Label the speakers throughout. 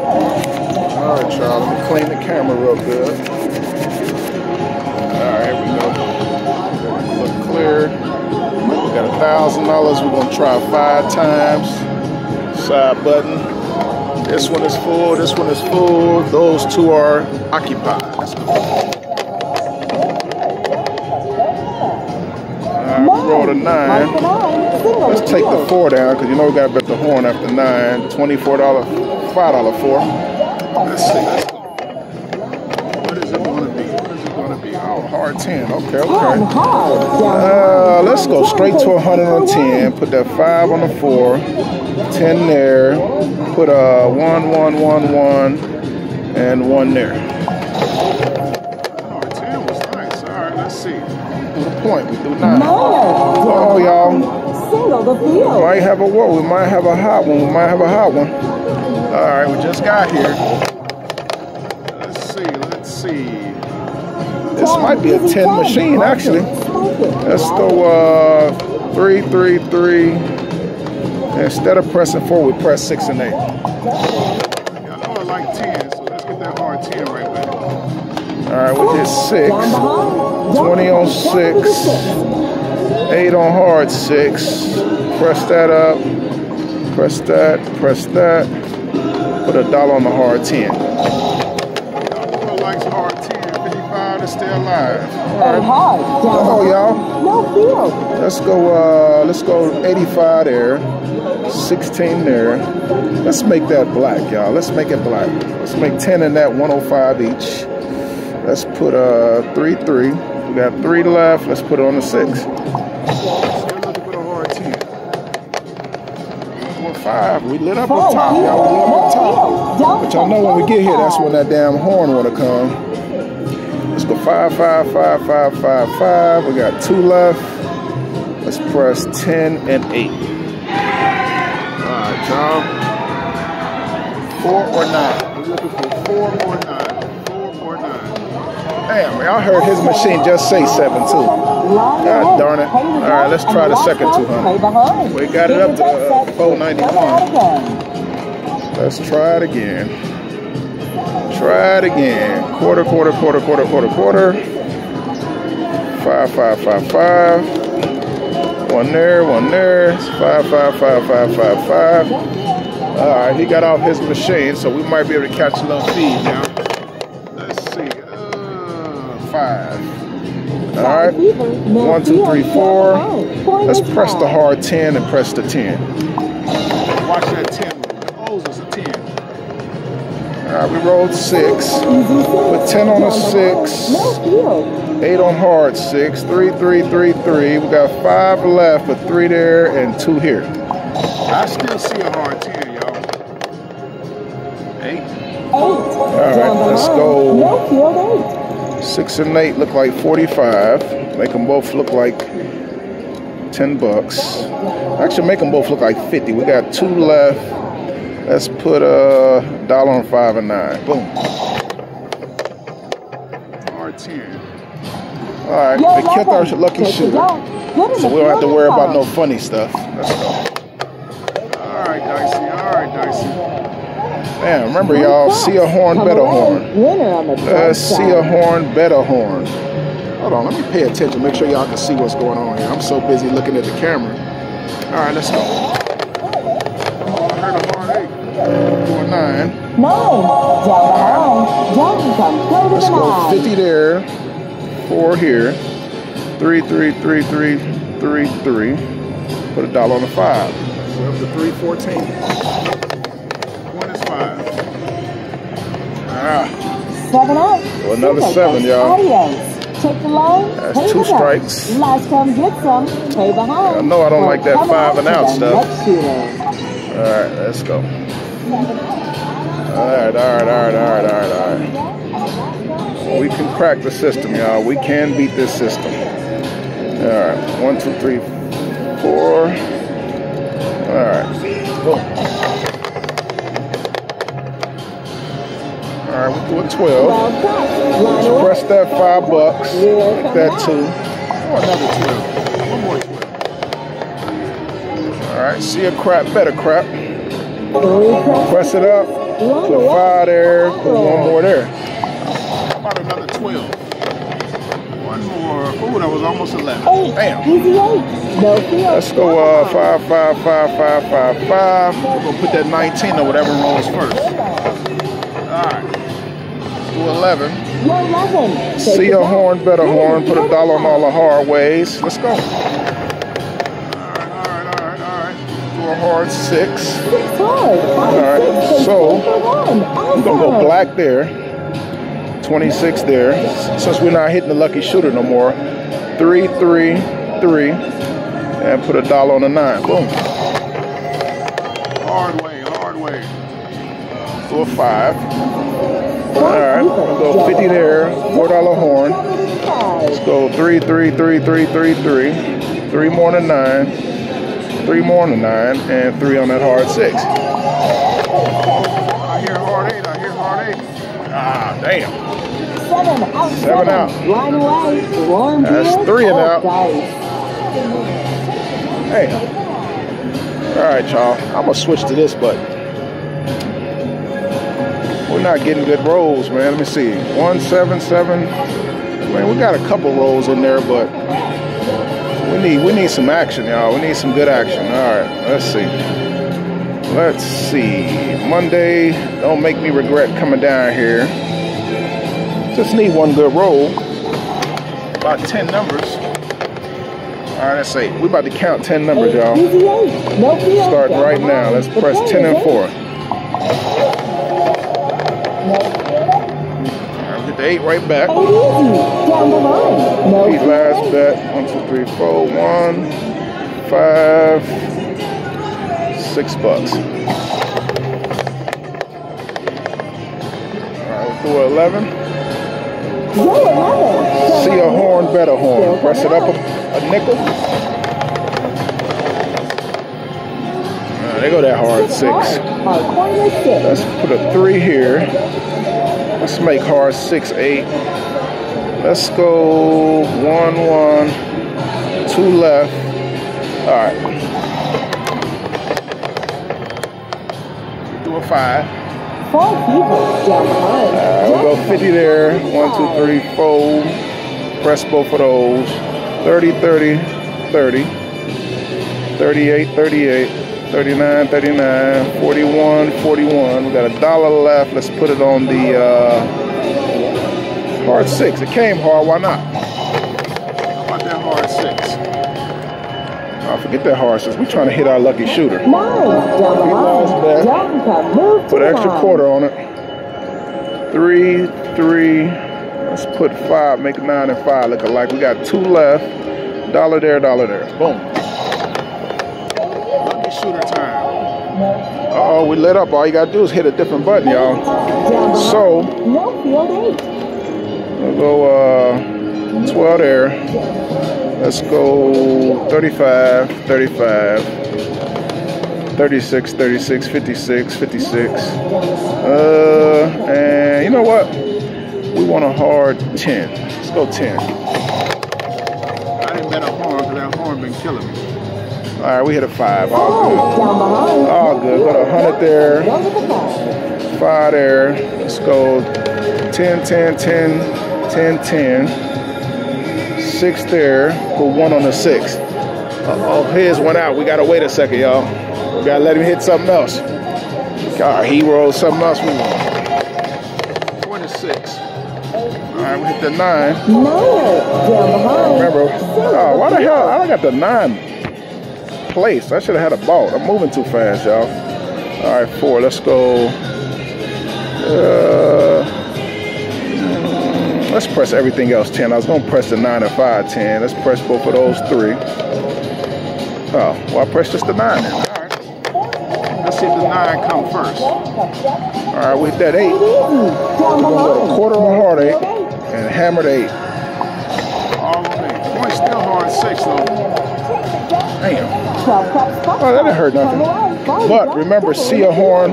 Speaker 1: All right, y'all. Let me clean the camera real good. All right, here we go. Look clear. We got a thousand dollars. We're gonna try five times. Side button. This one is full. This one is full. Those two are occupied. Right, we rolled a nine. Let's take the four down because you know we got to bet the horn after nine. $24, $5 four. Let's see. Let's. What is it going to be? What is it going to be? Oh, hard 10. Okay, okay. Uh, let's go straight to 100 on 10. Put that 5 on the 4. 10 there. Put a 1, 1, 1, 1, and 1 there. Oh, 10 was nice. All right, let's see. Do the point. We do 9. Oh, y'all
Speaker 2: single the field.
Speaker 1: Might have a what? We might have a hot one. We might have a hot one. All right, we just got here. Let's see. Let's see. This might be a 10 machine, actually. Let's go uh, three, three, three. Instead of pressing four, we press six and eight. I know I like 10, so let's get that hard 10 right back. All right, we did six. 20 on six. Eight on hard six. Press that up. Press that. Press that. Put a dollar on the hard 10. Who likes hard 10? 55 to stay alive.
Speaker 2: All right.
Speaker 1: Oh, y'all.
Speaker 2: No field.
Speaker 1: Let's go. Uh, let's go 85 there. 16 there. Let's make that black, y'all. Let's make it black. Let's make 10 in that 105 each. Let's put a uh, 3 3. We got three left. Let's put it on the six. Five. We lit up on top, y'all. We lit up on top. But y'all know when we get here, that's when that damn horn wanna come. Let's go five, five, five, five, five, five. We got two left. Let's press 10 and 8. All right, y'all. Four or nine. We're looking for four or nine. Four or nine. Damn, y'all heard his machine just say seven, too. God darn it. All right, let's try the second 200. We got it up to uh, 491. Let's try it again. Try it again. Quarter, quarter, quarter, quarter, quarter, quarter. Five, five, five, five. One there, one there. Five, five, five, five, five, five. All right, he got off his machine, so we might be able to catch a little feed now. Let's see. Uh, five. All right. One, two, three, four. Let's press the hard 10 and press the 10. Watch that 10. Oh, is a 10. All right, we rolled six. Put 10 on a six. Eight on hard six. Three, three, three, three. We got five left, but three there and two here. I still see a hard 10, y'all. Eight.
Speaker 2: Eight.
Speaker 1: All right, let's go.
Speaker 2: No field eight.
Speaker 1: Six and eight look like 45. Make them both look like 10 bucks. Actually, make them both look like 50. We got two left. Let's put a dollar on five and nine. Boom. R10. All right, we killed our lucky shooter. So we don't have to worry about no funny stuff. Let's go. Man, remember y'all, see a horn, bet a uh, horn. Let's see a horn, bet a horn. Hold on, let me pay attention, make sure y'all can see what's going on here. I'm so busy looking at the camera. All right, let's go. Oh, I heard a hard eight. Four, nine.
Speaker 2: Nine. Down behind. Down come play to
Speaker 1: Let's
Speaker 2: the
Speaker 1: go
Speaker 2: nine.
Speaker 1: 50 there, four here, three, three, three, three, three, three. Put a dollar on the five. We're up to 314. Five. Ah,
Speaker 2: Seven up.
Speaker 1: Well, another seven, y'all.
Speaker 2: Take the line.
Speaker 1: That's
Speaker 2: pay
Speaker 1: two
Speaker 2: the
Speaker 1: strikes.
Speaker 2: Last come get some. Pay behind.
Speaker 1: I know I don't like that five and out stuff. all right, let's go. All right, all right, all right, all right, all right, all right. We can crack the system, y'all. We can beat this system. All right, one, two, three, four. All right, boom. All right, we're doing 12.
Speaker 2: Well done.
Speaker 1: Press that five bucks.
Speaker 2: Here
Speaker 1: that two. Oh, another 12. One more 12. All right, see a crap, better crap. Press it up. Put five there. Put one more there. How about another 12? One more. Ooh, that was almost 11.
Speaker 2: Eight.
Speaker 1: Bam.
Speaker 2: Easy eight. No field.
Speaker 1: Let's go uh, five, five, five, five, five, five. We're gonna put that 19 or whatever rolls first. All right. Do 11.
Speaker 2: You're 11.
Speaker 1: See a horn, better horn. Put a dollar on all the
Speaker 2: 25.
Speaker 1: hard ways. Let's go. All right, all right, all right, all right. Do a hard six.
Speaker 2: Six hard.
Speaker 1: All right,
Speaker 2: six,
Speaker 1: so,
Speaker 2: one.
Speaker 1: We're gonna go black there. 26 there. Since we're not hitting the lucky shooter no more. Three, three, three. And put a dollar on the nine. Boom. Hard way, hard way. Do a five. All right, we'll go 50 there. Four dollar horn. Let's go three, three, three, three, three, three. Three more than nine. Three more the nine, and three on that hard six. I hear hard eight. I hear hard eight. Ah, damn.
Speaker 2: Seven out.
Speaker 1: Seven out.
Speaker 2: Line away. Warm
Speaker 1: That's three and out. Hey. All right, y'all. I'm gonna switch to this button. Not getting good rolls, man. Let me see. One seven seven. Man, we got a couple rolls in there, but we need we need some action, y'all. We need some good action. All right, let's see. Let's see. Monday. Don't make me regret coming down here. Just need one good roll. About ten numbers. All right, let's see. We about to count ten numbers, y'all.
Speaker 2: Easy eight. No field.
Speaker 1: Starting right now. Let's press 10 and 4. All right, get the 8 right back.
Speaker 2: Eight easy. Down the line. No
Speaker 1: Repeat last bet. 1, 2, 3, 4, 1, 5, 6 bucks. All right, we'll 11.
Speaker 2: You're 11.
Speaker 1: See a horn, better horn. Press it up a, a nickel. Uh, there go that hard 6.
Speaker 2: Our coin is six.
Speaker 1: Let's put a three here. Let's make hard six, eight. Let's go one, one, two left. All right. Do a five.
Speaker 2: Four people. Down.
Speaker 1: All right, we'll go 50 there. One, two, three, four. Press both of those. 30, 30, 30. 38, 38. 39, 39, 41, 41. We got a dollar left. Let's put it on the uh, hard six. It came hard. Why not? How about that hard six? Oh, forget that hard six. We're trying to hit our lucky shooter.
Speaker 2: Nine. Down the
Speaker 1: Last bet.
Speaker 2: line. Down come. Move to
Speaker 1: Put
Speaker 2: the
Speaker 1: extra quarter on it. Three, three. Let's put five. Make nine and five look alike. We got two left. Dollar there, dollar there. Boom. We lit up. All you gotta do is hit a different button, y'all. So-. We'll go uh, 12 there. Let's go 35, 35, 36, 36, 56, 56. Uh, and you know what? We want a hard 10. Let's go 10. I didn't bet a horn because that horn been killing me. All right, we hit a five. All good. All good. Got a 100 there.
Speaker 2: To five.
Speaker 1: There. Let's go 10, 10, 10, 10, 10. Six there. Put one on the six. Uh-oh, his went out. We gotta wait a second, y'all. We gotta let him hit something else. God, he rolled something else. We want. 26. All right, we hit the nine.
Speaker 2: The.
Speaker 1: Remember, oh, why the hell? I don't got the nine place. I should have had a ball. I'm moving too fast, y'all. All right, four. Let's go. Uh, let's press everything else 10. I was going to press the 9 and 5 10. Let's press both of those three. Oh, well, I pressed just the 9. All right. Let's see if the 9 come first. All right, we hit that 8.
Speaker 2: Easy.
Speaker 1: We're quarter on hard 8
Speaker 2: Eight.
Speaker 1: and hammered 8. Damn. Oh, that didn't hurt nothing. But remember, see a horn,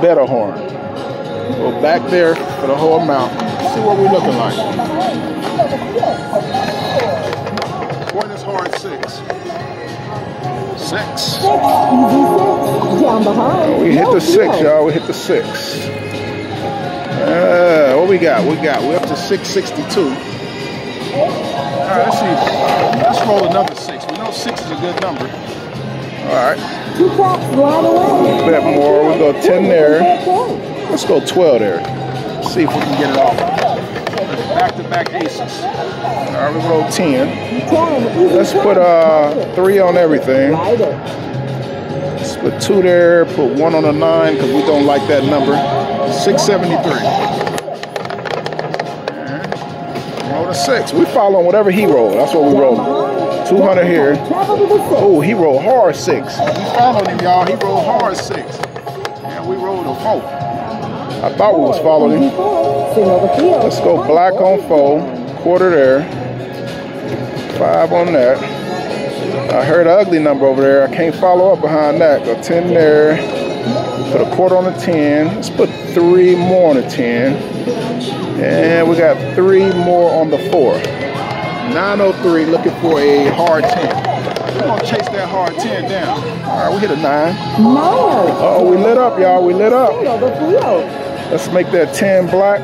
Speaker 1: bet a horn. Go back there for the whole amount. See what we're looking like. Point is hard six. Six.
Speaker 2: Six, easy six. Down behind.
Speaker 1: We hit the six, y'all. We hit the six. Uh, what we got? We got. We're up to 662. All right, let's see. Let's roll another six. We know six is a good number. All right,
Speaker 2: Two taps, right away.
Speaker 1: a bit more. We go 10 there. Let's go 12 there. Let's see if we can get it off. Back-to-back aces. All right, we roll 10.
Speaker 2: Ten,
Speaker 1: Let's put uh three on everything. Let's put two there. Put one on a nine because we don't like that number. 673. Alright. Roll a six. We following whatever he rolled. That's what we
Speaker 2: Down
Speaker 1: roll.
Speaker 2: behind.
Speaker 1: 200 here.
Speaker 2: Travel to the six.
Speaker 1: Oh, he rolled hard six. We followed him, y'all. He rolled hard six. And we rolled a four. I thought we was following him.
Speaker 2: four. Signal the field.
Speaker 1: Let's go black on four. Quarter there. Five on that. I heard an ugly number over there. I can't follow up behind that. Go 10 there. Put a quarter on the 10. Let's put three more on the 10. And we got three more on the four. 903 looking for a hard 10. We're going to chase that hard 10 down. All right, we hit a 9.
Speaker 2: Niner.
Speaker 1: Uh-oh, we lit up, y'all. We lit up.
Speaker 2: Signal the field.
Speaker 1: Let's make that 10 black.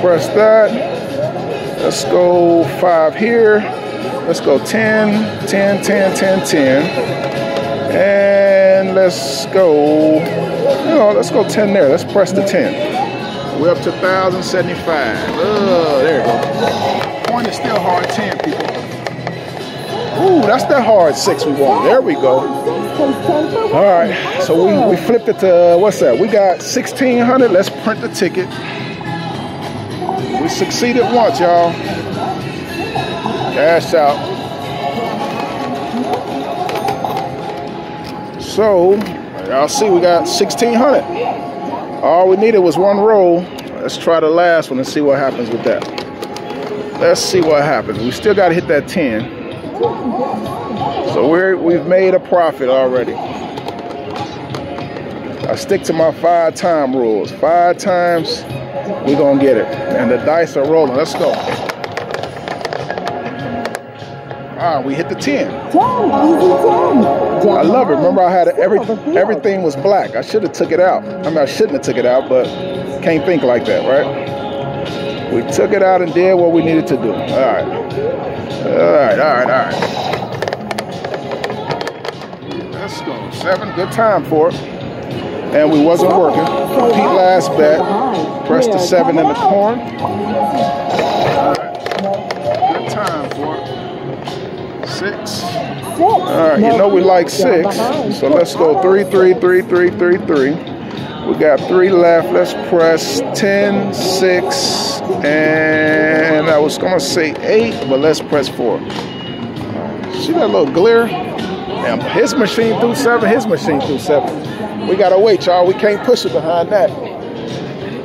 Speaker 1: Press that. Let's go 5 here. Let's go 10, 10, 10, 10, 10. And let's go, you know, let's go 10 there. Let's press the 10. We're up to 1,075. Oh, there you go. Point is still hard 10, people. Ooh, that's that hard 6 we want. There we go.
Speaker 2: Six
Speaker 1: All right, so we, we flipped it to what's that? We got 1600. Let's print the ticket. We succeeded once, y'all. Cash out. So, y'all see we got 1600. All we needed was one roll. Let's try the last one and see what happens with that. Let's see what happens. We still got to hit that 10. So we're, we've made a profit already. I stick to my five time rules. Five times, we're gonna get it. And the dice are rolling. Let's go. Right, we hit the 10.
Speaker 2: ten. Easy ten.
Speaker 1: I love it. Remember, I had every
Speaker 2: the field.
Speaker 1: everything was black. I should have took it out. I mean, I shouldn't have took it out, but can't think like that, right? We took it out and did what we needed to do. All right. All right, all right, all right. Let's go. Seven, good time for it. And we wasn't working. Repeat last bet. Press the seven in the corn. All right. Good time for it. Six.
Speaker 2: Six.
Speaker 1: All right, you know we like six, so let's go three, three, three, three, three, three. We got three left. Let's press 10, 6, and I was gonna say eight, but let's press four. See that little glare? Damn, his machine through seven, his machine through seven. We gotta wait, y'all. We can't push it behind that.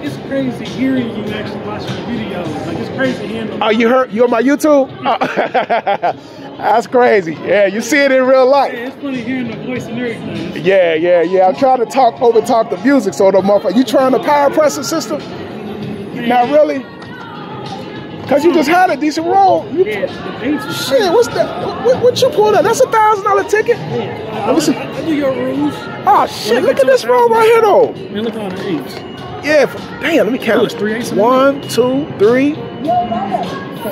Speaker 3: It's crazy hearing you actually watching the videos. Like it's crazy hearing them.
Speaker 1: Oh, you heard? You on my YouTube? Oh. That's crazy. Yeah, you see it in real life.
Speaker 3: Yeah, it's funny hearing the voice and everything.
Speaker 1: Yeah, yeah, yeah. I'm trying to talk over talk the music so the motherfucker. You trying to power press the system? Not really. Cause you just had a decent roll. You,
Speaker 3: Yeah, the bass is
Speaker 1: shit, what's that? What, what you pulled up? That's a thousand dollar ticket.
Speaker 3: I,
Speaker 1: Let me see.
Speaker 3: Uh, I, I do your rules.
Speaker 1: Oh ah, shit! Look at this roll right here though.
Speaker 3: Man, look at all the eights.
Speaker 1: Yeah. f- Damn. Let me count.
Speaker 3: it's three eights
Speaker 1: One, two, three,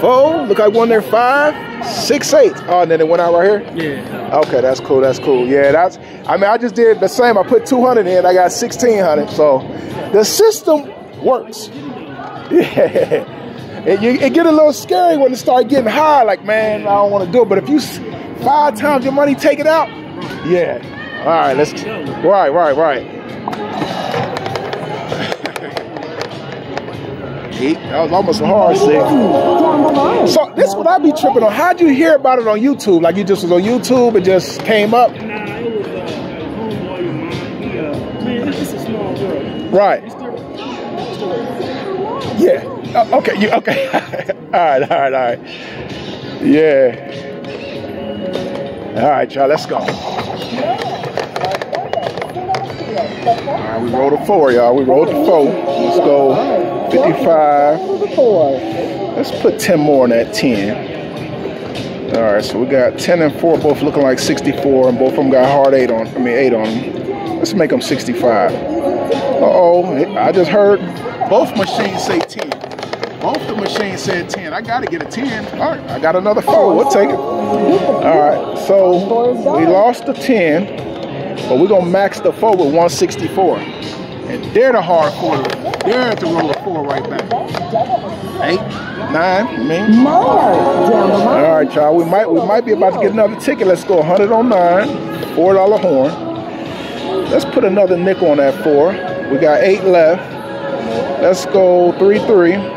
Speaker 1: four. Look like one there. Five, six, eight. Oh, and then it went out right here.
Speaker 3: Yeah.
Speaker 1: Okay, that's cool. That's cool. Yeah, that's. I mean, I just did the same. I put 200 in. I got 1600. So, the system works. Yeah. It, you, it get a little scary when it start getting high. Like, man, I don't want to do it. But if you five times your money, take it out. Yeah. All right. Let's. Right. Right. Right. That was almost a hard six.
Speaker 2: Down the line.
Speaker 1: So this what I be tripping on. How'd you hear about it on YouTube? Like you just was on YouTube and just came up?
Speaker 3: Nah, it was uh, a homeboy of mine. He, uh, man, it's just a small world.
Speaker 1: Right.
Speaker 3: It's still, it's still
Speaker 1: Yeah. Oh, okay. You okay? all right. All right. All right. Yeah. All right, y'all. Let's go. All right, we rolled a four, y'all. We rolled a four. Let's go. Fifty-five. Let's put ten more on that ten. All right, so we got 10 and 4, both looking like 64, and both of them got hard 8 on, I mean 8 on them. Let's make them 65. Uh-oh, I just heard both machines say 10. Both the machines said 10. I got to get a 10. All right, I got another 4. We'll take it. All right, so we lost the 10, but we're going to max the 4 with 164. And they're the hard 4. They're at the roll of 4 right back. 8, 9, me. All right, y'all. We might we might be about to get another ticket. Let's go 100 on 9, $4 horn. Let's put another nickel on that 4. We got 8 left. Let's go 3, 3.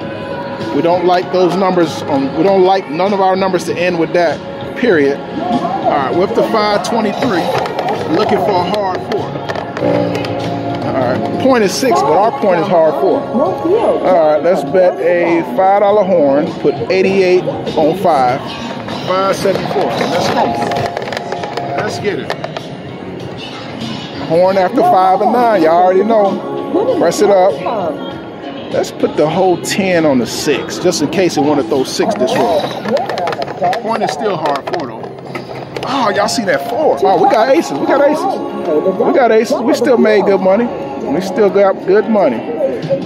Speaker 1: We don't like those numbers. On, we don't like none of our numbers to end with that, period. All right, with the 523, looking for a hard 4. All right, point is 6, but our point is hard 4. All right, let's bet a $5 horn, put 88 on 5. 574. Let's go. Let's get it. Horn after 5 and 9. Y'all already know. Press it up. Let's put the whole 10 on the 6, just in case they want to throw 6 this roll. Point is still hard 4 though. Oh, y'all see that 4. Oh, we got aces. We got aces. We got aces. We still made good money. We still got good money.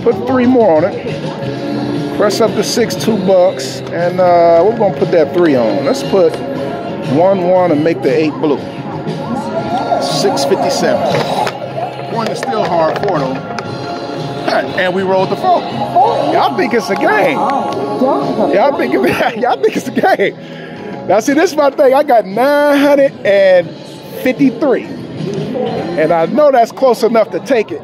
Speaker 1: Put 3 more on it. Press up the 6, 2 bucks. And uh, we're going to put that 3 on. Let's put 1, 1 and make the 8 blue. 657. Point is still hard 4 though and we rolled the four. Y'all think it's a game. Y'all think y'all think it's a game. Now see, this is my thing. I got 953. And I know that's close enough to take it.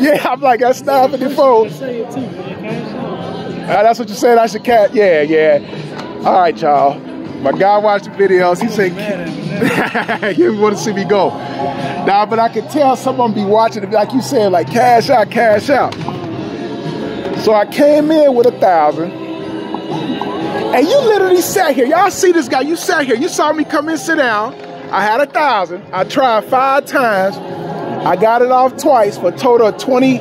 Speaker 1: Yeah, I'm like, that's 954. Uh, that's what you said I should cat. Yeah, yeah. All right, y'all. My guy watched the videos. He said, he want to see me go. Nah, but I could tell someone be watching it, like you said, like cash out, cash out. So I came in with a thousand. And you literally sat here. Y'all see this guy. You sat here. You saw me come in, sit down. I had a thousand. I tried five times. I got it off twice for a total of 20,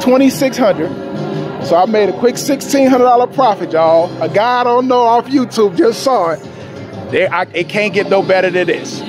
Speaker 1: 2600 So I made a quick $1,600 profit, y'all. A guy I don't know off YouTube just saw it. They, I, it can't get no better than this.